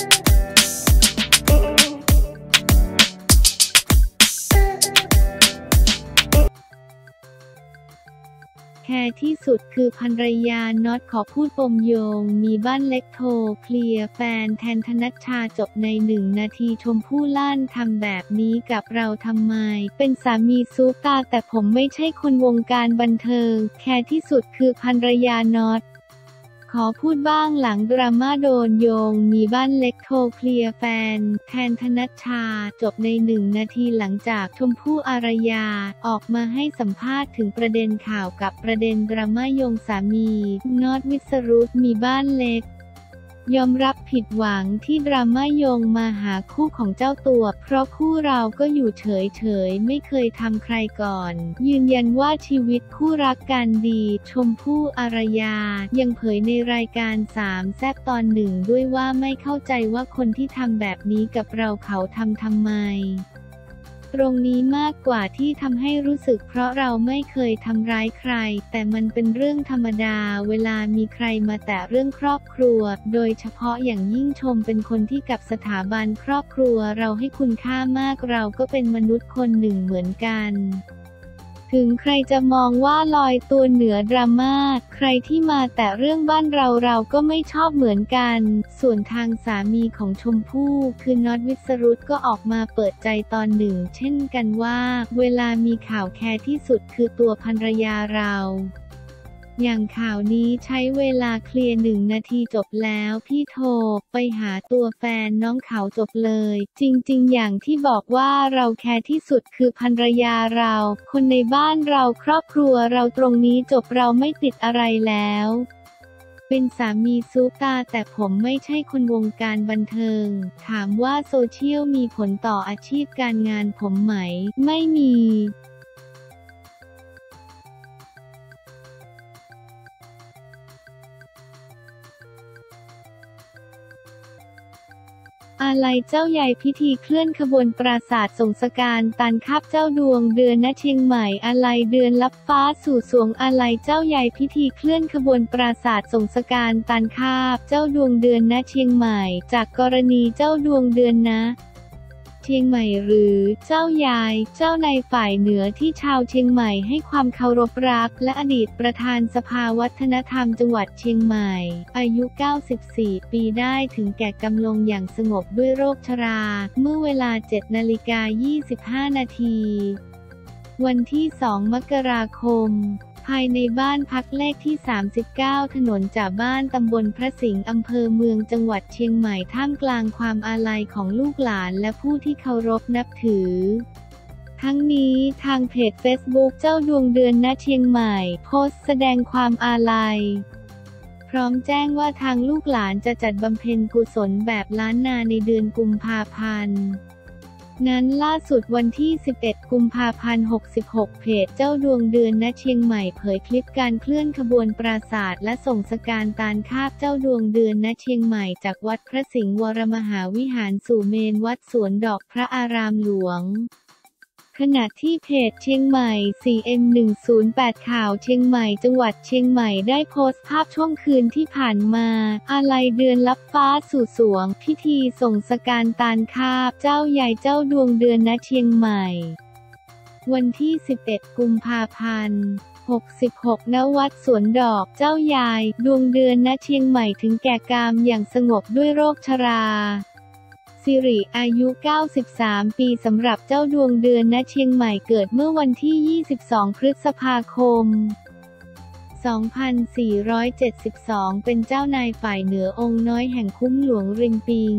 แคร์ที่สุดคือภรรยาน็อตขอพูดปมโยง มีบ้านเล็กโทร เคลียร์แฟนแทนธนัชชาจบในหนึ่งนาทีชมพู่ลั่นทำแบบนี้กับเราทำไม เป็นสามีซุปตาร์แต่ผมไม่ใช่คนวงการบันเทิง แคร์ที่สุดคือภรรยาน็อต ขอพูดบ้างหลังดราม่าโดนโยง มีบ้านเล็กโทรเคลียร์แฟน แทนธนัชชาจบในหนึ่งนาทีหลังจากชมพู่อารยา ออกมาให้สัมภาษณ์ถึงประเด็นข่าวกับประเด็นดราม่าโยงสามี นอตวิสรุตมีบ้านเล็ก ยอมรับผิดหวังที่ดราม่าโยงมาหาคู่ของเจ้าตัว เพราะคู่เราก็อยู่เฉยๆ ไม่เคยทำใครก่อน ยืนยันว่าชีวิตคู่รักกันดี ชมพู่อารยา ยังเผยในรายการสามแซบตอนหนึ่งด้วยว่าไม่เข้าใจว่าคนที่ทำแบบนี้กับเราเขาทำทำไม ตรงนี้มากกว่าที่ทำให้รู้สึกเพราะเราไม่เคยทำร้ายใคร แต่มันเป็นเรื่องธรรมดาเวลามีใครมาแตะเรื่องครอบครัว โดยเฉพาะอย่างยิ่งชมเป็นคนที่กับสถาบันครอบครัวเราให้คุณค่ามากเราก็เป็นมนุษย์คนหนึ่งเหมือนกัน ถึงใครจะมองว่าลอยตัวเหนือดราม่า ใครที่มาแต่เรื่องบ้านเราเราก็ไม่ชอบเหมือนกัน ส่วนทางสามีของชมพู่คือน็อตวิสรุตก็ออกมาเปิดใจตอนหนึ่ง เช่นกันว่า เวลามีข่าวแคร์ที่สุดคือตัวภรรยาเรา อย่างข่าวนี้ใช้เวลาเคลียร์หนึ่งนาทีจบแล้วพี่โทรไปหาตัวแฟนน้องเขาจบเลย จริง ๆ อย่างที่บอกว่าเราแคร์ที่สุดคือภรรยาเรา คนในบ้านเราครอบครัวเราตรงนี้จบเราไม่ติดอะไรแล้วเป็นสามีซูปตาแต่ผมไม่ใช่คนวงการบันเทิง ถามว่าโซเชียลมีผลต่ออาชีพการงานผมไหม ไม่มี อาลัยเจ้าใหญ่พิธีเคลื่อนขบวนปราสาทสงสการตันคาบเจ้าดวงเดือนณเชียงใหม่อาลัยเดือนลับฟ้าสู่สวงอาลัยเจ้าใหญ่พิธีเคลื่อนขบวนปราสาทสงสการตันคาบเจ้าดวงเดือนณเชียงใหม่ จากกรณีเจ้าดวงเดือนนะ ชียงใหม่หรือเจ้ายาย เจ้าในฝ่ายเหนือที่ชาวเชียงใหม่ให้ความเคารพรัก และอดีตประธานสภาวัฒนธรรมจังหวัดเชียงใหม่ อายุ 94 ปีได้ถึงแก่กำลงอย่างสงบด้วยโรคชรา เมื่อเวลา 7 นาฬิกา 25 นาที วันที่ 2 มกราคม ภายในบ้านพักเลขที่ 39 ถนนจ่าบ้านตำบลพระสิงห์อำเภอเมืองจังหวัดเชียงใหม่ท่ามกลางความอาลัยของลูกหลานและผู้ที่เคารพนับถือทั้งนี้ทางเพจ Facebook เจ้าดวงเดือนณเชียงใหม่ โพสต์แสดงความอาลัย พร้อมแจ้งว่าทางลูกหลานจะจัดบำเพ็ญกุศลแบบล้านนาในเดือนกุมภาพันธ์ นั้นล่าสุดวันที่ 11 กุมภาพันธ์ 66 เพจเจ้าดวงเดือนณเชียงใหม่เผยคลิปการเคลื่อนขบวนปราศาสตร์และส่งสการตานคาบเจ้าดวงเดือนณเชียงใหม่จากวัดพระสิงห์วรมหาวิหารสู่เมนวัดสวนดอกพระอารามหลวง ขณะที่เพจเชียงใหม่ 4M108 ข่าวเชียงใหม่จังหวัดเชียงใหม่ได้โพสต์ภาพช่วงคืนที่ผ่านมา อาลัยเดือนลับฟ้าสู่สวง พิธีส่งสการตานคาบ เจ้าใหญ่เจ้าดวงเดือนณเชียงใหม่ วันที่ 11 กุมภาพันธ์66ณวัดสวนดอกเจ้ายาย ดวงเดือนณเชียงใหม่ถึงแก่กรรมอย่างสงบด้วยโรคชรา สิริอายุ 93 ปีสำหรับเจ้าดวงเดือนณเชียงใหม่เกิดเมื่อวันที่ 22 พฤษภาคม 2472 เป็นเจ้านายฝ่ายเหนือองค์น้อยแห่งคุ้มหลวงริมปิง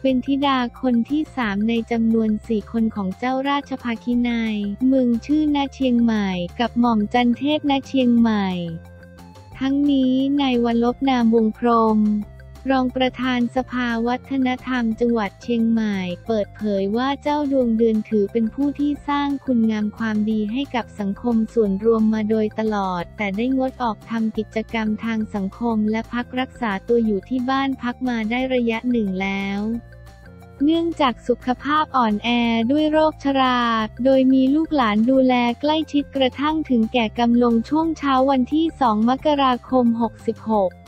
เป็นธิดาคนที่สามในจำนวนสี่คนของเจ้าราชภาคินายเมืองชื่อณเชียงใหม่ กับหม่อมจันเทพณเชียงใหม่ ทั้งนี้นายวันลบนามวงพรม รองประธานสภาวัฒนธรรมจังหวัดเชียงใหม่ เปิดเผยว่าเจ้าดวงเดือนถือเป็นผู้ที่สร้างคุณงามความดีให้กับสังคมส่วนรวมมาโดยตลอด แต่ได้งดออกทำกิจกรรมทางสังคมและพักรักษาตัวอยู่ที่บ้านพักมาได้ระยะหนึ่งแล้วเนื่องจากสุขภาพอ่อนแอด้วยโรคชรา โดยมีลูกหลานดูแลใกล้ชิดกระทั่งถึงแก่กรรมลงช่วงเช้าวันที่ 2 มกราคม 66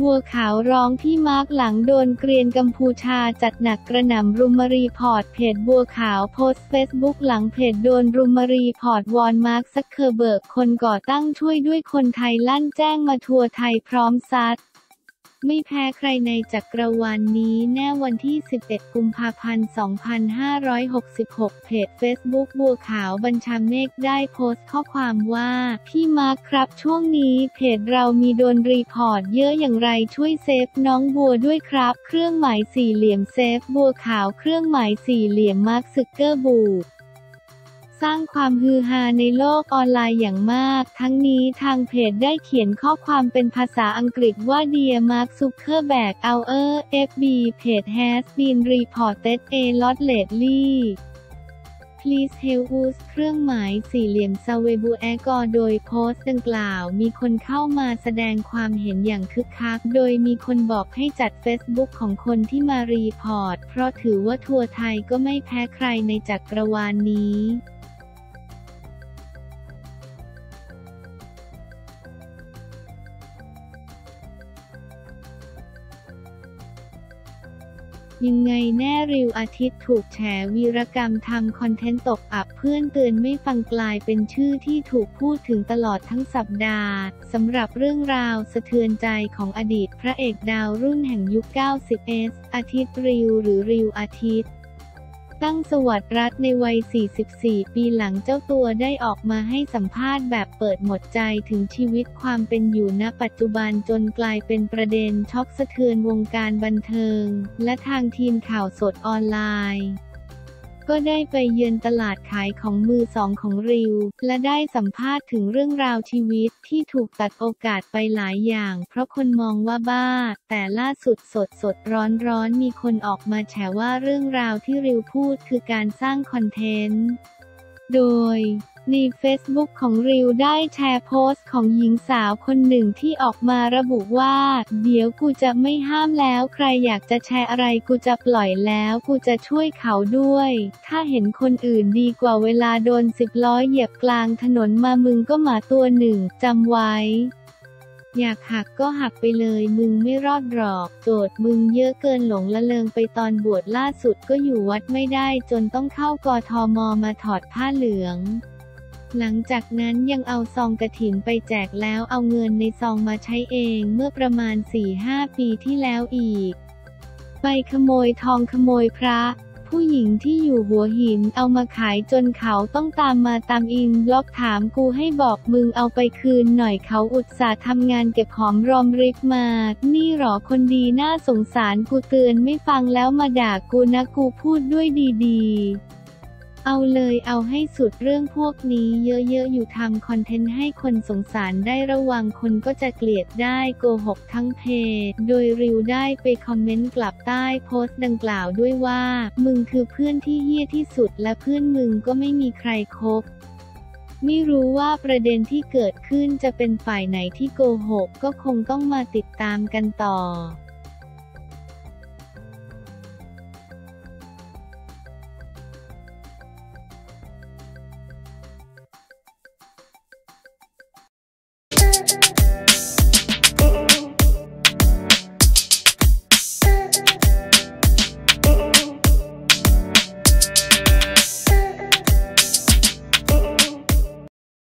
บัวขาวร้องพี่มาร์กหลังโดนเกรียนกัมพูชาจัดหนักกระหน่ำรุมมา report เพจบัวขาวโพสต์เฟซบุ๊กหลังเพจโดนรุมมา report วอนมาร์กซักเคอร์เบิร์กคนก่อตั้งช่วยด้วยคนไทยลั่นแจ้งมาทัวร์ไทยพร้อมซัด ไม่แพ้ใครในจักรวาลนี้แน่วันที่ 11 กุมภาพันธ์ 2566 เพจ Facebook บัวขาวบัญชาเมฆได้โพสต์ข้อความว่า พี่มาร์คครับช่วงนี้เพจเรามีโดน report เยอะอย่างไรช่วย save น้องบัวด้วยครับ เครื่องหมายสี่เหลี่ยม save บัวขาวเครื่องหมายสี่เหลี่ยม Mark Zuckerberg สร้างความฮือฮาในโลกออนไลน์อย่างมาก ทั้งนี้ทางเพจได้เขียนข้อความเป็นภาษาอังกฤษว่า Dear Mark Zuckerberg our FB page has been reported a lot lately Please help us เครื่องหมายสี่เหลี่ยม Save Buakaw โดยโพสต์ดังกล่าว มีคนเข้ามาแสดงความเห็นอย่างคึกคัก โดยมีคนบอกให้จัดเฟซบุ๊กของคนที่มา report เพราะถือว่าทัวร์ไทยก็ไม่แพ้ใครในจักรวาลนี้ ยังไงแน่ริวอาทิตย์ถูกแฉวีรกรรมทำคอนเทนต์ตกอับเพื่อนเตือนไม่ฟังกลายเป็นชื่อที่ถูกพูดถึงตลอดทั้งสัปดาห์สำหรับเรื่องราวสะเทือนใจของอดีตพระเอกดาวรุ่นแห่งยุค 90s อาทิตย์ริวหรือริวอาทิตย์ ตั้งสวัสดรัตในวัย 44 ปีหลังเจ้าตัวได้ออกมาให้สัมภาษณ์แบบเปิดหมดใจถึงชีวิตความเป็นอยู่ณปัจจุบันจนกลายเป็นประเด็นช็อกสะเทือนวงการบันเทิง และทางทีมข่าวสดออนไลน์ ก็ได้ไปเยือนตลาดขายของมือสองของริว และได้สัมภาษณ์ถึงเรื่องราวชีวิตที่ถูกตัดโอกาสไปหลายอย่าง เพราะคนมองว่าบ้า แต่ล่าสุดสดสดร้อนร้อนมีคนออกมาแฉว่าเรื่องราวที่ริวพูดคือการสร้างคอนเทนต์ โดย ในเฟซบุ๊กของริวได้แชร์โพสต์ของหญิงสาวคนหนึ่งที่ออกมาระบุว่า เดี๋ยวกูจะไม่ห้ามแล้วใครอยากจะแชร์อะไรกูจะปล่อยแล้วกูจะช่วยเขาด้วย ถ้าเห็นคนอื่นดีกว่าเวลาโดนสิบล้อเหยียบกลางถนนมามึงก็หมาตัวหนึ่งจำไว้อยากหักก็หักไปเลยมึงไม่รอดหรอก โจทย์มึงเยอะเกินหลงละเลงไปตอนบวชล่าสุดก็อยู่วัดไม่ได้จนต้องเข้ากทมมาถอดผ้าเหลือง หลังจากนั้นยังเอาซองกระถินไปแจกแล้วเอาเงินในซองมาใช้เองเมื่อประมาณ 4-5 ปีที่แล้วอีก ไปขโมยทองขโมยพระ ผู้หญิงที่อยู่หัวหินเอามาขายจนเขาต้องตามมาตามอินบล็อกถามกูให้บอกมึงเอาไปคืนหน่อยเขาอุตส่าห์ทำงานเก็บหอมรอมริบมา นี่หรอคนดีน่าสงสารกูเตือนไม่ฟังแล้วมาด่ากูนะกูพูดด้วยดีๆ เอาเลยเอาให้สุดเรื่องพวกนี้เยอะๆ อยู่ทำคอนเทนต์ให้คนสงสารได้ระวังคนก็จะเกลียดได้โกหกทั้งเพจโดยริวได้ไปคอมเมนต์กลับใต้โพสต์ดังกล่าวด้วยว่า มึงคือเพื่อนที่เฮี้ยที่สุดและเพื่อนมึงก็ไม่มีใครคบไม่รู้ว่าประเด็นที่เกิดขึ้นจะเป็นฝ่ายไหนที่โกหกก็คงต้องมาติดตามกันต่อ